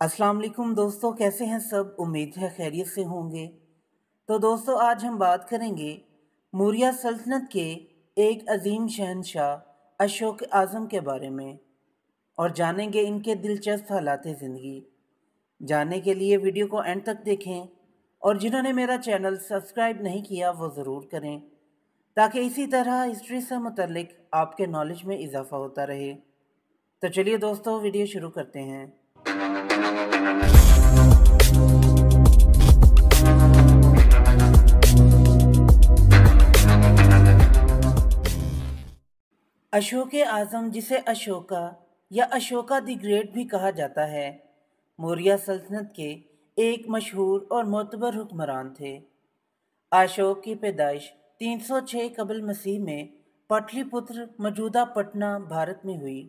السلام علیکم دوستو، کیسے ہیں سب؟ امید ہے خیریت سے ہوں گے۔ تو دوستو، آج ہم بات کریں گے موریہ سلطنت کے ایک عظیم شہنشاہ اشوک اعظم کے بارے میں اور جانیں گے ان کے دلچسپ حالات زندگی۔ جاننے کے لیے ویڈیو کو اینڈ تک دیکھیں اور جنہوں نے میرا چینل سبسکرائب نہیں کیا وہ ضرور کریں تاکہ اسی طرح ہسٹری سے متعلق آپ کے نالج میں اضافہ ہوتا رہے۔ تو چلیے دوستو، ویڈیو شروع کرتے ہیں۔ اشوک اعظم جسے اشوکا یا اشوکا دی گریٹ بھی کہا جاتا ہے موریہ سلطنت کے ایک مشہور اور معتبر حکمران تھے۔ اشوک کی پیدائش تین سو چھ قبل مسیح میں پٹلی پتر موجودہ پٹنہ بھارت میں ہوئی۔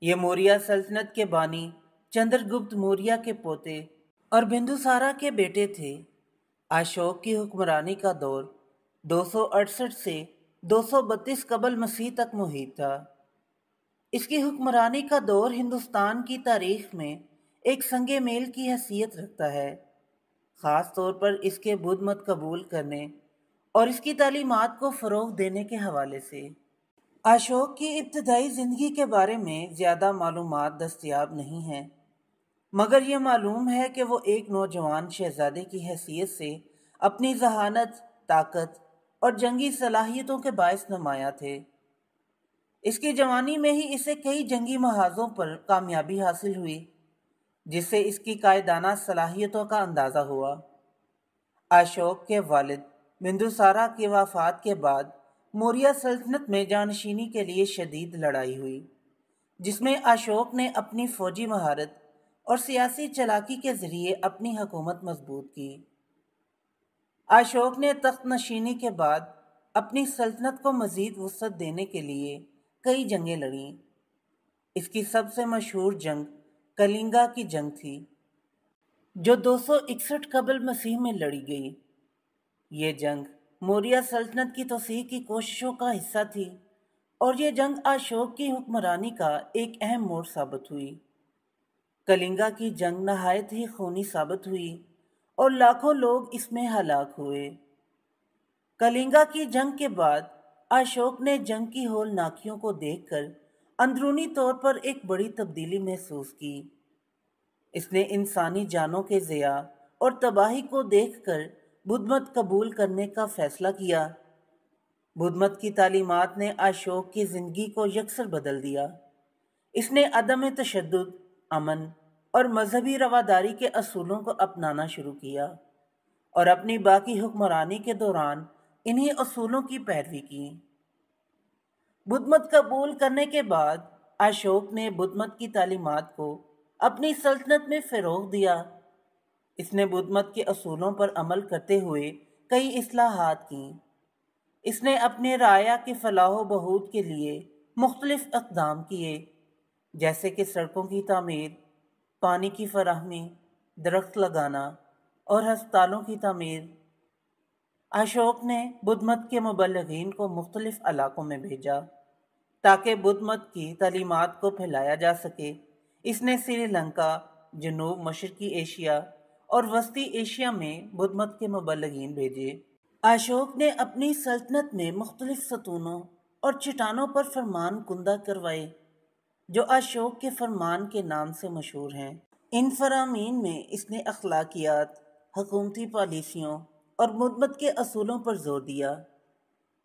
یہ موریہ سلطنت کے بانی چندر گپت موریہ کے پوتے اور بندوسارا کے بیٹے تھے۔ اشوک کی حکمرانی کا دور دو سو اڑسٹھ سے دو سو بتیس قبل مسیح تک محیط تھا۔ اس کی حکمرانی کا دور ہندوستان کی تاریخ میں ایک سنگ میل کی حیثیت رکھتا ہے۔ خاص طور پر اس کے بدھ مت قبول کرنے اور اس کی تعلیمات کو فروغ دینے کے حوالے سے۔ اشوک کی ابتدائی زندگی کے بارے میں زیادہ معلومات دستیاب نہیں ہیں، مگر یہ معلوم ہے کہ وہ ایک نوجوان شہزادے کی حیثیت سے اپنی ذہانت، طاقت اور جنگی صلاحیتوں کے باعث نمایاں تھے۔ اس کی جوانی میں ہی اسے کئی جنگی محاذوں پر کامیابی حاصل ہوئی، جس سے اس کی قائدانہ صلاحیتوں کا اندازہ ہوا۔ اشوک کے والد بندوسارا کی وفات کے بعد موریہ سلطنت میں جانشینی کے لیے شدید لڑائی ہوئی، جس میں اشوک نے اپنی فوجی مہارت اور سیاسی چلاکی کے ذریعے اپنی حکومت مضبوط کی۔ اشوک نے تخت نشینی کے بعد اپنی سلطنت کو مزید وسعت دینے کے لیے کئی جنگیں لڑیں۔ اس کی سب سے مشہور جنگ کلنگا کی جنگ تھی، جو دو سو اکسٹھ قبل مسیح میں لڑی گئی۔ یہ جنگ موریہ سلطنت کی توسیع کی کوششوں کا حصہ تھی اور یہ جنگ اشوک کی حکمرانی کا ایک اہم موڑ ثابت ہوئی۔ کلنگا کی جنگ نہایت ہی خونی ثابت ہوئی۔ اور لاکھوں لوگ اس میں ہلاک ہوئے۔ کلنگا کی جنگ کے بعد اشوک نے جنگ کی ہول ناکیوں کو دیکھ کر اندرونی طور پر ایک بڑی تبدیلی محسوس کی۔ اس نے انسانی جانوں کے ضیاع اور تباہی کو دیکھ کر بدھ مت قبول کرنے کا فیصلہ کیا۔ بدھ مت کی تعلیمات نے اشوک کی زندگی کو یکسر بدل دیا۔ اس نے عدم تشدد، امن اور مذہبی رواداری کے اصولوں کو اپنانا شروع کیا اور اپنی باقی حکمرانی کے دوران انہی اصولوں کی پیروی کی۔ بدھ مت قبول کرنے کے بعد اشوک نے بدھ مت کی تعلیمات کو اپنی سلطنت میں فروغ دیا۔ اس نے بدھ مت کے اصولوں پر عمل کرتے ہوئے کئی اصلاحات کی اس نے اپنے رایا کے فلاح و بہود کے لیے مختلف اقدام کیے، جیسے کہ سڑکوں کی تعمیر پانی کی فراہمی، درخت لگانا اور ہسپتالوں کی تعمیر۔ اشوک نے بدھ مت کے مبلغین کو مختلف علاقوں میں بھیجا تاکہ بدھ مت کی تعلیمات کو پھیلایا جا سکے۔ اس نے سری لنکا، جنوب مشرقی ایشیا اور وسطی ایشیا میں بدھ مت کے مبلغین بھیجے۔ اشوک نے اپنی سلطنت میں مختلف ستونوں اور چٹانوں پر فرمان کندہ کروائے۔ جو اشوک کے فرمان کے نام سے مشہور ہیں۔ ان فرامین میں اس نے اخلاقیات، حکومتی پالیسیوں اور مدمت کے اصولوں پر زور دیا۔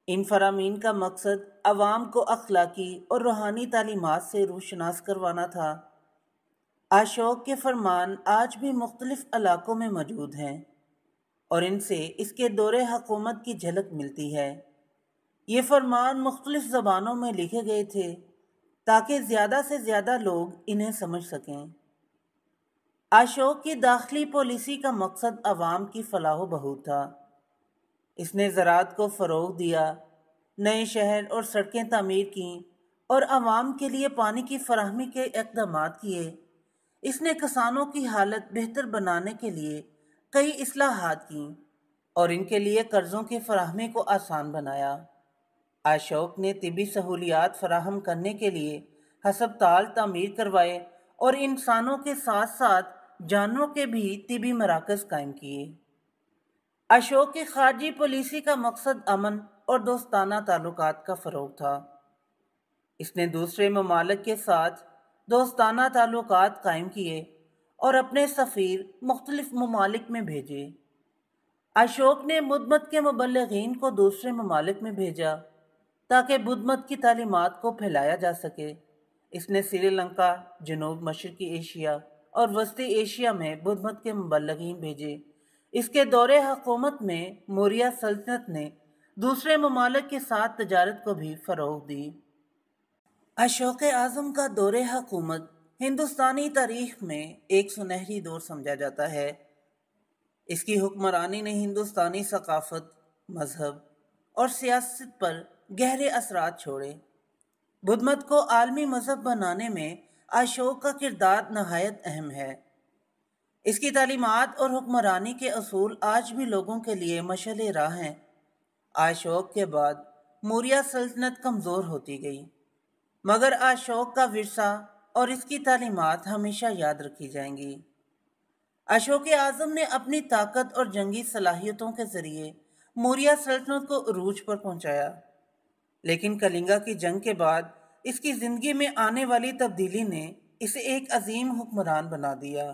ان فرامین کا مقصد عوام کو اخلاقی اور روحانی تعلیمات سے روشناس کروانا تھا۔ اشوک کے فرمان آج بھی مختلف علاقوں میں موجود ہیں اور ان سے اس کے دور حکومت کی جھلک ملتی ہے۔ یہ فرمان مختلف زبانوں میں لکھے گئے تھے۔ تاکہ زیادہ سے زیادہ لوگ انہیں سمجھ سکیں۔ اشوک کی داخلی پالیسی کا مقصد عوام کی فلاح و بہود تھا۔ اس نے زراعت کو فروغ دیا، نئے شہر اور سڑکیں تعمیر کیں اور عوام کے لیے پانی کی فراہمی کے اقدامات کیے۔ اس نے کسانوں کی حالت بہتر بنانے کے لیے کئی اصلاحات کیں اور ان کے لیے قرضوں کی فراہمی کو آسان بنایا۔ اشوک نے طبی سہولیات فراہم کرنے کے لیے ہسپتال تعمیر کروائے اور انسانوں کے ساتھ ساتھ جانوروں کے بھی طبی مراکز قائم کیے۔ اشوک کی خارجی پالیسی کا مقصد امن اور دوستانہ تعلقات کا فروغ تھا۔ اس نے دوسرے ممالک کے ساتھ دوستانہ تعلقات قائم کیے اور اپنے سفیر مختلف ممالک میں بھیجے۔ اشوک نے بدھ مت کے مبلغین کو دوسرے ممالک میں بھیجا۔ تاکہ بدھ مت کی تعلیمات کو پھیلایا جا سکے۔ اس نے سری لنکا، جنوب مشرقی ایشیا اور وسطی ایشیا میں بدھ مت کے مبلغین بھیجے۔ اس کے دور حکومت میں موریہ سلطنت نے دوسرے ممالک کے ساتھ تجارت کو بھی فروغ دی۔ اشوک اعظم کا دور حکومت ہندوستانی تاریخ میں ایک سنہری دور سمجھا جاتا ہے۔ اس کی حکمرانی نے ہندوستانی ثقافت، مذہب اور سیاست پر گہرے اثرات چھوڑے۔ بدھ مت کو عالمی مذہب بنانے میں اشوک کا کردار نہایت اہم ہے۔ اس کی تعلیمات اور حکمرانی کے اصول آج بھی لوگوں کے لیے مشعل راہ ہیں۔ اشوک کے بعد موریہ سلطنت کمزور ہوتی گئی۔ مگر اشوک کا ورثہ اور اس کی تعلیمات ہمیشہ یاد رکھی جائیں گی۔ اشوک اعظم نے اپنی طاقت اور جنگی صلاحیتوں کے ذریعے موریہ سلطنت کو عروج پر پہنچایا۔ لیکن کلنگا کی جنگ کے بعد اس کی زندگی میں آنے والی تبدیلی نے اسے ایک عظیم حکمران بنا دیا۔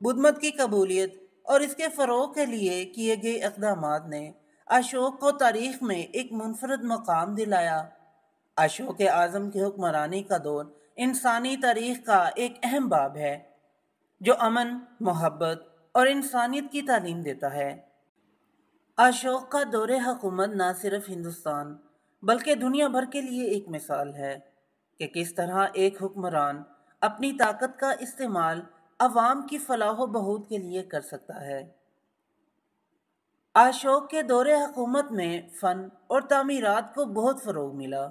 بدھ مت کی قبولیت اور اس کے فروغ کے لیے کیے گئے اقدامات نے اشوک کو تاریخ میں ایک منفرد مقام دلایا۔ اشوک اعظم کی حکمرانی کا دور انسانی تاریخ کا ایک اہم باب ہے، جو امن، محبت اور انسانیت کی تعلیم دیتا ہے۔ اشوک کا دور حکومت نہ صرف ہندوستان بلکہ دنیا بھر کے لیے ایک مثال ہے کہ کس طرح ایک حکمران اپنی طاقت کا استعمال عوام کی فلاح و بہود کے لیے کر سکتا ہے۔ اشوک کے دور حکومت میں فن اور تعمیرات کو بہت فروغ ملا۔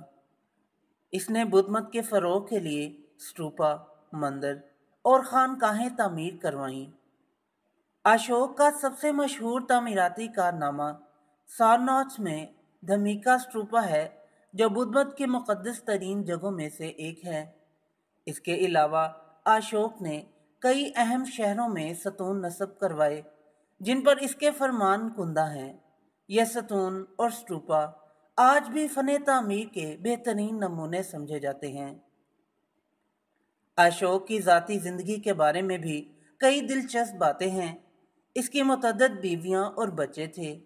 اس نے بدھ مت کے فروغ کے لیے سٹوپا مندر اور خانقاہیں تعمیر کروائیں اشوک کا سب سے مشہور تعمیراتی کارنامہ سارناچ میں دھمیکا سٹروپا ہے، جو بدھ مت کے مقدس ترین جگہوں میں سے ایک ہے۔ اس کے علاوہ اشوک نے کئی اہم شہروں میں ستون نصب کروائے، جن پر اس کے فرمان کندہ ہیں۔ یہ ستون اور سٹروپا آج بھی فن تعمیر کے بہترین نمونے سمجھے جاتے ہیں۔ اشوک کی ذاتی زندگی کے بارے میں بھی کئی دلچسپ باتیں ہیں۔ اس کی متعدد بیویاں اور بچے تھے۔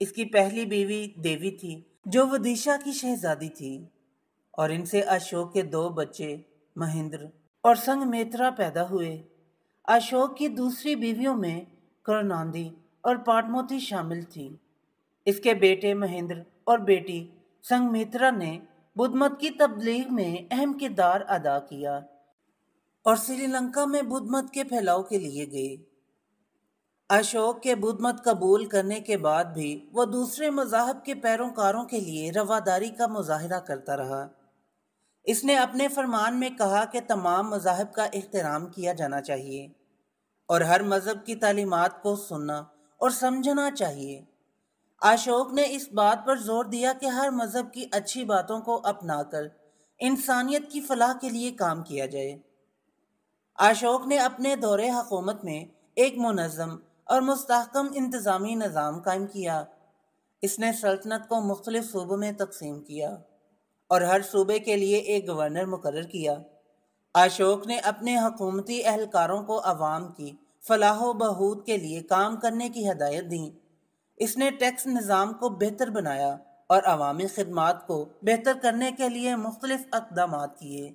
اس کی پہلی بیوی دیوی تھی، جو ودیشا کی شہزادی تھی۔ اور ان سے اشوک کے دو بچے مہندر اور سنگ میترا پیدا ہوئے۔ اشوک کی دوسری بیویوں میں کرناندی اور پاٹموتی شامل تھی۔ اس کے بیٹے مہندر اور بیٹی سنگ میترا نے بدھ مت کی تبلیغ میں اہم کردار ادا کیا اور سری لنکا میں بدھ مت کے پھیلاؤ کے لیے گئے۔ اشوک کے بدھ مت قبول کرنے کے بعد بھی وہ دوسرے مذاہب کے پیروکاروں کے لیے رواداری کا مظاہرہ کرتا رہا۔ اس نے اپنے فرمان میں کہا کہ تمام مذاہب کا احترام کیا جانا چاہیے اور ہر مذہب کی تعلیمات کو سننا اور سمجھنا چاہیے۔ اشوک نے اس بات پر زور دیا کہ ہر مذہب کی اچھی باتوں کو اپنا کر انسانیت کی فلاح کے لیے کام کیا جائے۔ اشوک نے اپنے دور حکومت میں ایک منظم اور مستحکم انتظامی نظام قائم کیا۔ اس نے سلطنت کو مختلف صوبوں میں تقسیم کیا اور ہر صوبے کے لیے ایک گورنر مقرر کیا۔ اشوک نے اپنے حکومتی اہلکاروں کو عوام کی فلاح و بہود کے لیے کام کرنے کی ہدایت دی۔ اس نے ٹیکس نظام کو بہتر بنایا اور عوامی خدمات کو بہتر کرنے کے لیے مختلف اقدامات کیے۔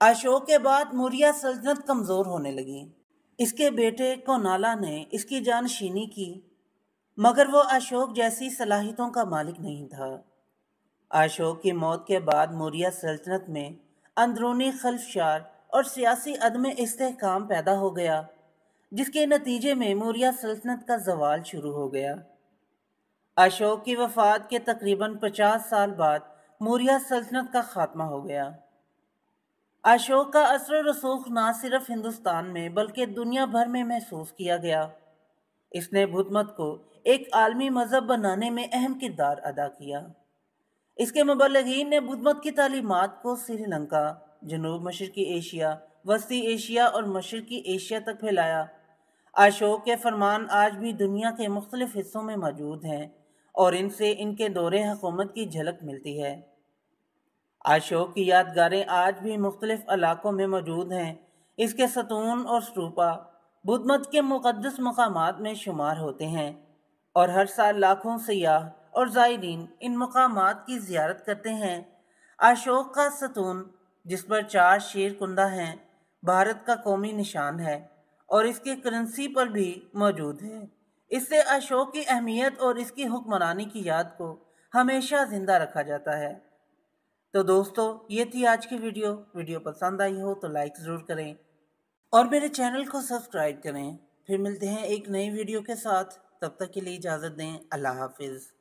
اشوک کے بعد موریہ سلطنت کمزور ہونے لگی۔ اس کے بیٹے کو نالا نے اس کی جانشینی کی، مگر وہ اشوک جیسی صلاحیتوں کا مالک نہیں تھا۔ اشوک کی موت کے بعد موریہ سلطنت میں اندرونی خلفشار اور سیاسی عدم استحکام پیدا ہو گیا، جس کے نتیجے میں موریہ سلطنت کا زوال شروع ہو گیا۔ اشوک کی وفات کے تقریباً پچاس سال بعد موریہ سلطنت کا خاتمہ ہو گیا۔ اشوک کا اثر و رسوخ نہ صرف ہندوستان میں بلکہ دنیا بھر میں محسوس کیا گیا۔ اس نے بدھ مت کو ایک عالمی مذہب بنانے میں اہم کردار ادا کیا۔ اس کے مبلغین نے بدھ مت کی تعلیمات کو سری لنکا، جنوب مشرقی ایشیا، وسطی ایشیا اور مشرقی ایشیا تک پھیلایا۔ اشوک کے فرمان آج بھی دنیا کے مختلف حصوں میں موجود ہیں اور ان سے ان کے دور حکومت کی جھلک ملتی ہے۔ اشوک کی یادگاریں آج بھی مختلف علاقوں میں موجود ہیں۔ اس کے ستون اور سٹوپا بدھ مت کے مقدس مقامات میں شمار ہوتے ہیں اور ہر سال لاکھوں سیاح اور زائرین ان مقامات کی زیارت کرتے ہیں۔ اشوک کا ستون، جس پر چار شیر کندہ ہیں، بھارت کا قومی نشان ہے اور اس کے کرنسی پر بھی موجود ہے۔ اس سے اشوک کی اہمیت اور اس کی حکمرانی کی یاد کو ہمیشہ زندہ رکھا جاتا ہے۔ تو دوستو، یہ تھی آج کی ویڈیو۔ ویڈیو پسند آئی ہو تو لائک ضرور کریں اور میرے چینل کو سبسکرائب کریں۔ پھر ملتے ہیں ایک نئی ویڈیو کے ساتھ۔ تب تک کے لیے اجازت دیں۔ اللہ حافظ۔